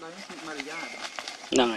เราไม่งฝึกมารยาทนั่งไง